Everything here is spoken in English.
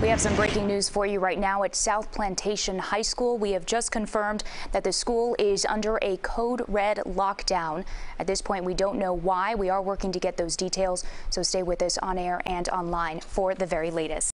We have some breaking news for you right now at South Plantation High School. We have just confirmed that the school is under a code red lockdown. At this point, we don't know why. We are working to get those details, so stay with us on air and online for the very latest.